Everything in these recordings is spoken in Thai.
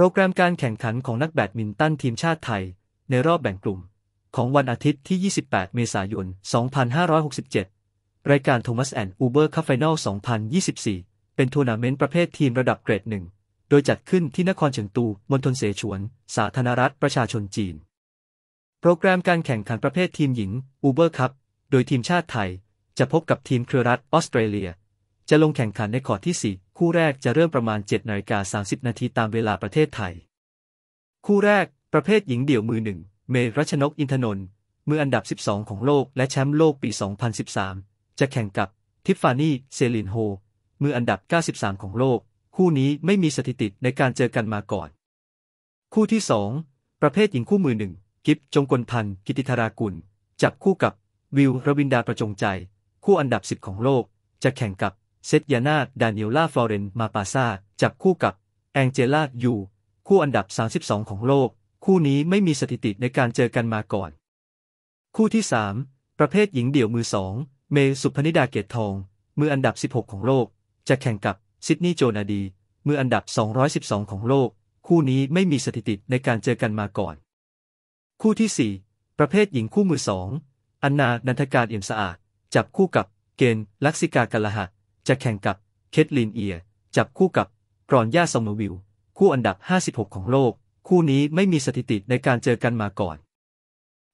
โปรแกรมการแข่งขันของนักแบดมินตันทีมชาติไทย ในรอบแบ่งกลุ่ม ของวันอาทิตย์ที่ 28 เมษายน 2567 รายการโทมัสแอนด์อูเบอร์คัพไฟนอล2024 เป็นทัวร์นาเมนต์ประเภททีมระดับเกรดหนึ่ง โดยจัดขึ้นที่นครเฉิงตู มณฑลเสฉวน สาธารณรัฐประชาชนจีน โปรแกรมการแข่งขันประเภททีมหญิงอูเบอร์คัพโดยทีมชาติไทย จะพบกับทีมเครือรัฐออสเตรเลีย จะลงแข่งขันในคอร์ตที่ 4 คู่แรกจะเริ่มประมาณ7นาฬิกา30 นาทีตามเวลาประเทศไทย คู่แรก ประเภทหญิงเดี่ยวมือหนึ่ง เมย์รัชนกอินทนนท์ มืออันดับ 12 ของโลกและแชมป์โลกปี 2013 จะแข่งกับทิฟฟานี่ เซลินโฮ มืออันดับ 93 ของโลก คู่นี้ไม่มีสถิติในการเจอกันมาก่อน คู่ที่ 2 ประเภทหญิงคู่มือหนึ่ง กิ๊ฟจงกลพรรณ กิติธรากุล จับคู่กับวิวรวินดาประจงใจ คู่อันดับ 10 ของโลก จะแข่งกับ เซตยานาดานิเอล่าฟลอเรน มาปาซาจับคู่กับ แองเจล่ายู คู่อันดับ 32 ของโลก คู่นี้ไม่มีสถิติในการเจอกันมาก่อน คู่ที่ 3 ประเภทหญิงเดี่ยวมือสอง เมย์ศุภนิดาเกตุทอง มืออันดับ 16 ของโลก จะแข่งกับ ซิดนีย์โจนาดี มืออันดับ 212 ของโลก คู่นี้ไม่มีสถิติในการเจอกันมาก่อน คู่ที่ 4 ประเภทหญิงคู่มือสอง อันนา นันทการเอี่ยมสะอาด จับคู่กับ เกณฑ์ลักษิกากลหะ จะแข่งกับเคทลินเอีย จับคู่กับกรอนย่าซอมเมอร์วิลคู่อันดับ 56 ของโลก คู่นี้ไม่มีสถิติในการเจอกันมาก่อน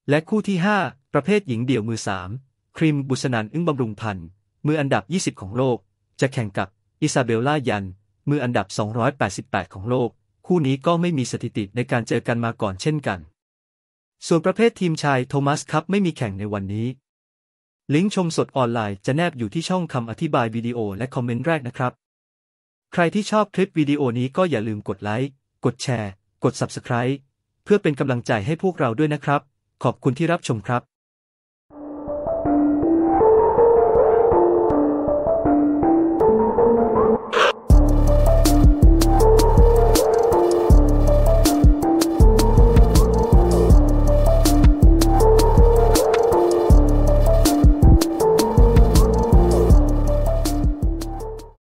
และคู่ที่ 5 ประเภทหญิงเดี่ยวมือ 3 ครีมบุษนันอึ้งบำรุงพันธ์มืออันดับ 20 ของโลก จะแข่งกับอิซาเบลล่ายัน มืออันดับ 288 ของโลก คู่นี้ก็ไม่มีสถิติในการเจอกันมาก่อนเช่นกัน ส่วนประเภททีมชายโทมัสคัพไม่มีแข่งในวันนี้ ลิงก์ชมสดออนไลน์จะแนบอยู่ที่ช่องคำอธิบายวิดีโอและคอมเมนต์แรกนะครับ ใครที่ชอบคลิปวิดีโอนี้ก็อย่าลืมกดไลค์ กดแชร์ กด Subscribe เพื่อเป็นกำลังใจให้พวกเราด้วยนะครับ ขอบคุณที่รับชมครับ